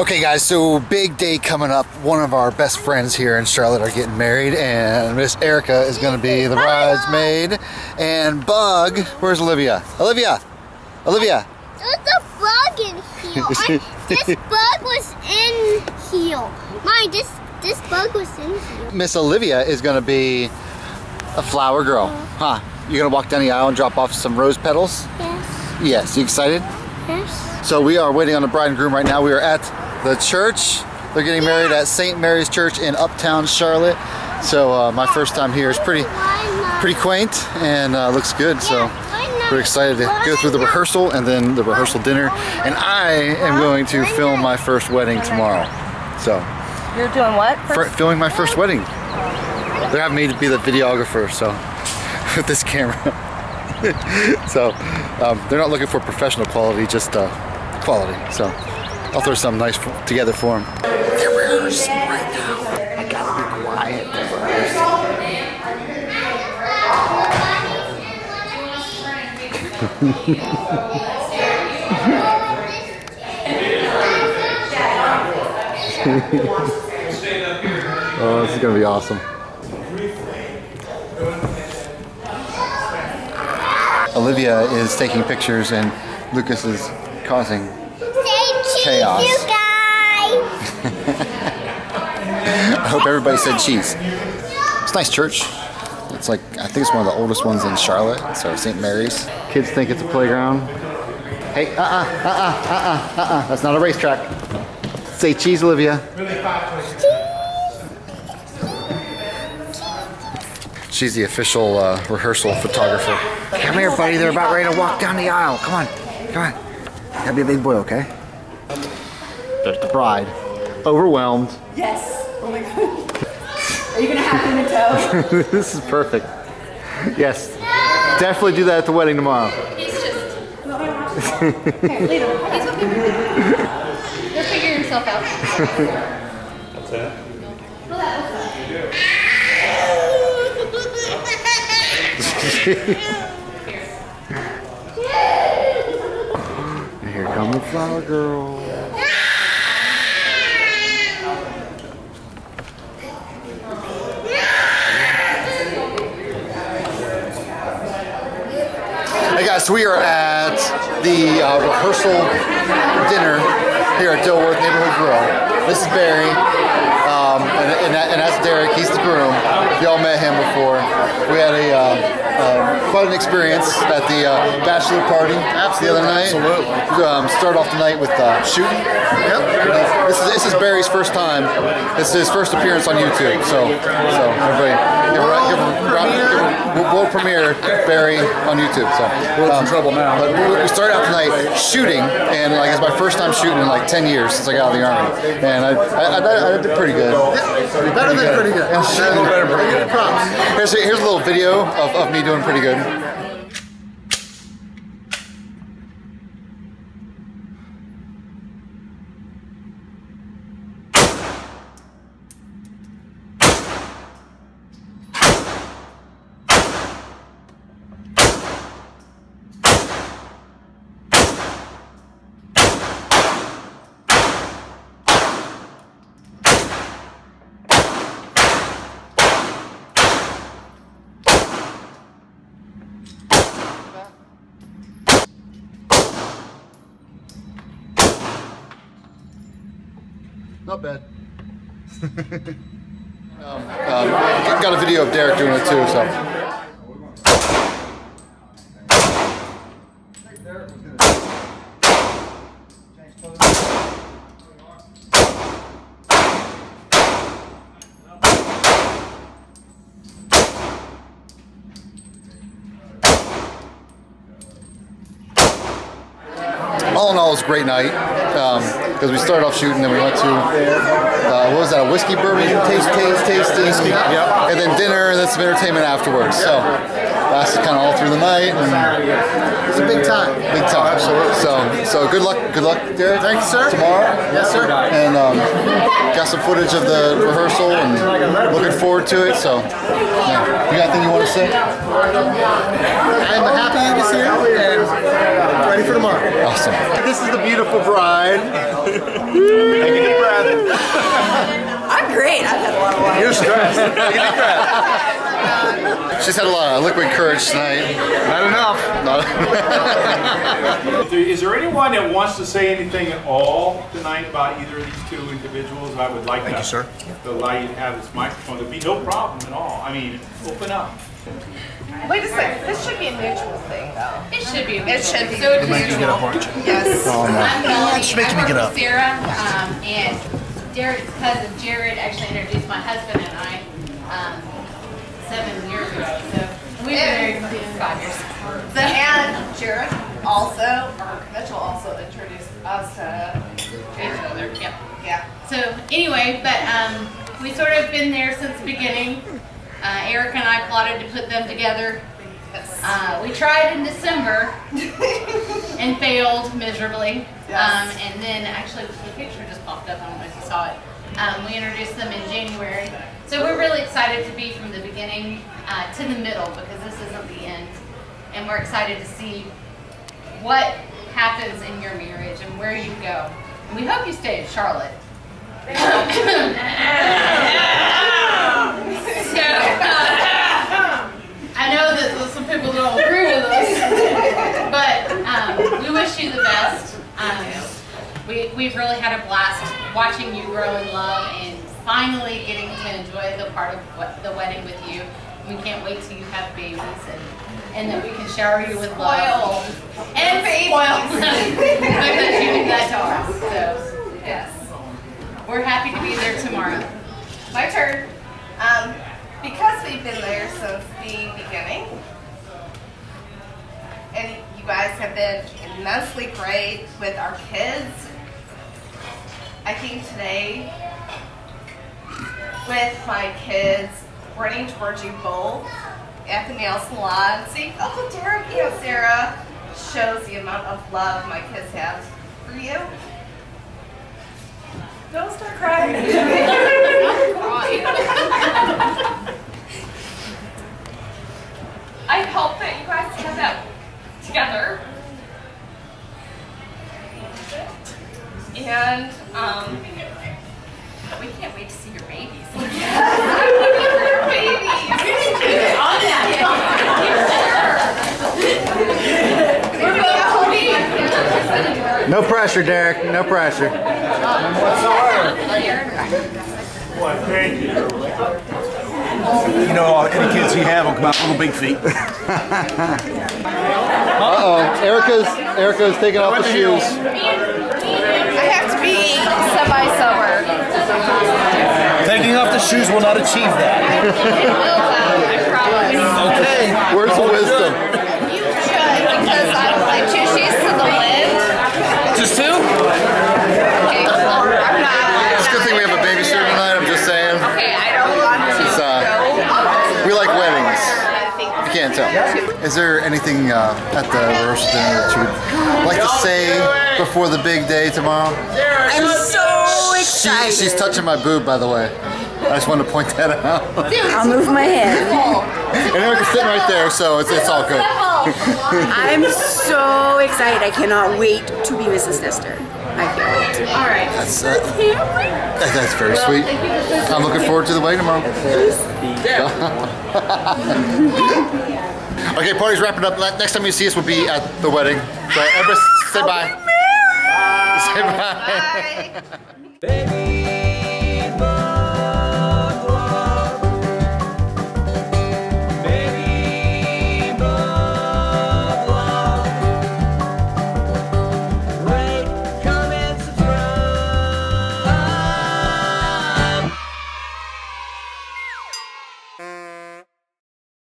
Okay guys, so big day coming up. One of our best friends here in Charlotte are getting married and Miss Erica is gonna be the bridesmaid. And Bug, where's Olivia? Olivia! Olivia! There's a bug in here. I, this bug was in here. Mine, this this bug was in here. Miss Olivia is gonna be a flower girl. Uh-huh. Huh? You're gonna walk down the aisle and drop off some rose petals? Yes. Yes, you excited? Yes. So we are waiting on the bride and groom right now. We are at the church. They're getting married at St. Mary's Church in Uptown Charlotte. So uh, my first time here is pretty pretty quaint and uh, looks good. So we're excited to go through the rehearsal and then the rehearsal dinner. And I am going to film my first wedding tomorrow. So You're doing what? filming my first wedding. They're having me to be the videographer. So with this camera. so um, they're not looking for professional quality, just uh, quality. So I'll throw something nice together for him. They're rehearsing right now. I gotta be quiet. They're rehearsing. Oh, this is gonna be awesome. Olivia is taking pictures and Lucas is causing Chaos. You guys. I hope everybody said cheese. It's a nice church. It's like, I think it's one of the oldest ones in Charlotte, so St. Mary's. Kids think it's a playground. Hey, uh-uh, uh-uh, uh-uh, uh-uh, that's not a racetrack. Say cheese, Olivia. Cheese. She's the official uh, rehearsal photographer. Come here, buddy, they're about ready to walk down the aisle. Come on, come on. Gotta be a big boy, okay? There's the bride. Overwhelmed. Yes. Oh my god. Are you gonna have him in tow? this is perfect. Yes. Definitely do that at the wedding tomorrow. He's just. Here, lead him. He's okay. He'll figure himself out. That's it. Well, that was Here come the flower girl. So we are at the uh, rehearsal dinner here at Dilworth Neighborhood Grill. This is Barry, um, and, and, that, and that's Derek. He's the groom. Y'all met him before. We had a uh, uh, quite an experience at the uh, bachelor party the other night. Absolutely. Um, start off the night with uh, shooting. Yep. This is this is Barry's first time. This is his first appearance on YouTube. So so everybody give a, give a, give a world premiere Barry on YouTube. So We're in trouble now. But we, we started out tonight shooting, and like it's my first time shooting in like 10 years since I got out of the army, and I I, I, I did pretty good. Better than pretty good. Yeah. A better than pretty good. Props. Here's a, here's a little video of, of me doing pretty good. Not bad. um, um, got a video of Derek doing it too, so. all in all, it was a great night because we started off shooting, then we went to uh, what was that, a whiskey bourbon taste, taste, tasting, Yep. and then dinner, and then some entertainment afterwards. So lasted kind of all through the night. And It's a big time. big time. Absolutely. So, so good luck. Good luck, Derek. Thank you, sir. Tomorrow. Yes, sir. And um, got some footage of the rehearsal and looking forward to it. So, yeah. you got anything you want to say? I'm happy you was here and ready for tomorrow. Awesome. This is the beautiful bride. Take a deep breath. I'm great. I've had a lot of wine. You're stressed. Take a deep breath. She's had a lot of liquid courage tonight. Not enough. Not- Is there anyone that wants to say anything at all tonight about either of these two individuals? I would like Thank to you, sir. to allow you to have this microphone. There'd be no problem at all. I mean, open up. Wait a second. This should be a mutual thing, though. It should be. It should be. So it's mutual. Yes. I'm Melanie. Just making me I get up. with Sarah, um, and Derek's cousin Jared actually introduced my husband and I um, seven years ago. So we've been married for five years. So, And Jared also, or Mitchell also introduced us to, each other. Yep. yeah. So anyway, but um, we sort of been there since the beginning. Uh, Eric and I plotted to put them together. Uh, we tried in December and failed miserably. Yes. Um, and then actually the picture just popped up. I don't know if you saw it. Um, we introduced them in January. So we're really excited to be from the beginning uh, to the middle because this isn't the end. And we're excited to see what happens in your marriage and where you go. And we hope you stay in Charlotte. So, I know that some people don't agree with us, but um, we wish you the best. Um, we, we've really had a blast watching you grow in love and finally getting to enjoy the part of what, the wedding with you. We can't wait till you have babies and, and that we can shower you with love. And babies. spoil. because you do that to us. So, Yes. we're happy to be there tomorrow. My turn. Um, because we've been there since the beginning, and you guys have been immensely great with our kids, I think today, with my kids running towards you both at the nail salon, Uncle Derek and Sarah shows the amount of love my kids have for you. Don't start crying. pressure, Derek. No pressure. Well, thank you. You know, any kids you have will come out with little big feet. Uh oh. Erica's Erica's taking off the shoes. I have to be semi-sober. Taking off the shoes will not achieve that. Okay. Words of wisdom. You should, because I would like two sheets to the wind. Just two? Okay, I'm not. It's a good thing we have a babysitter tonight. I'm just saying. Okay, I don't want to It's, uh, go. We like weddings. I think You can't tell. Is there anything uh, at the rehearsal dinner that you would like to say before the big day tomorrow? I'm so She, excited. she's touching my boob, by the way. I just wanted to point that out. I'll move my head. And Erica's sitting right there, so it's, it's all good. I'm so excited. I cannot wait to be Mrs. Nestor. I can't wait. All right. That's, uh, that- that's very sweet. I'm looking forward to the wedding tomorrow. okay, party's wrapping up. Next time you see us will be at the wedding. So everybody say bye. Say bye. Bye.